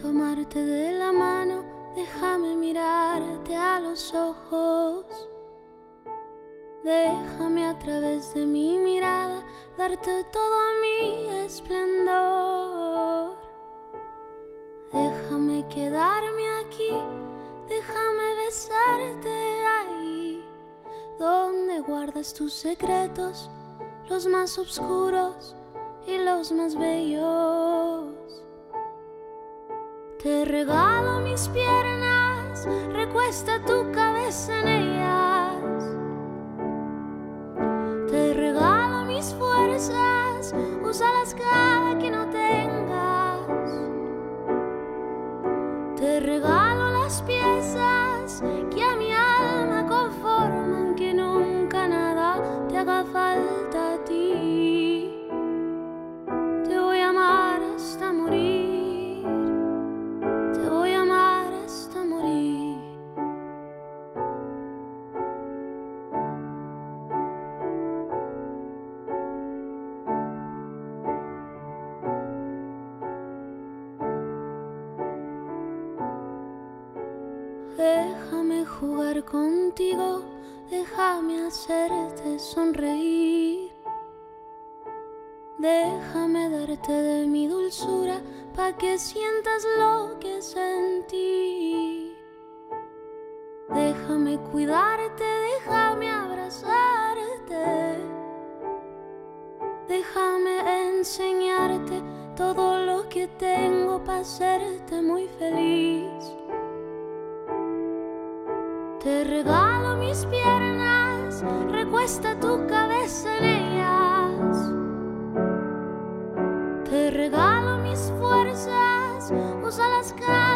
tomarte de la mano, déjame mirarte a los ojos. Déjame a través de mi mirada darte todo mi esplendor. Déjame quedarme aquí, déjame besarte ahí, donde guardas tus secretos, los más oscuros y los más bellos. Te regalo mis piernas, recuesta tu cabeza en ellas. Te regalo mis fuerzas, úsalas cada que no tengas. Te regalo las piezas que a mi alma conforman, que nunca nada te haga falta Déjame jugar contigo, déjame hacerte sonreír. Déjame darte de mi dulzura pa' que sientas lo que sentí. Déjame cuidarte, déjame abrazarte. Déjame enseñarte todo lo que tengo para hacerte muy feliz. Te regalo mis piernas, recuesta tu cabeza en ellas. Te regalo mis fuerzas, no tengas.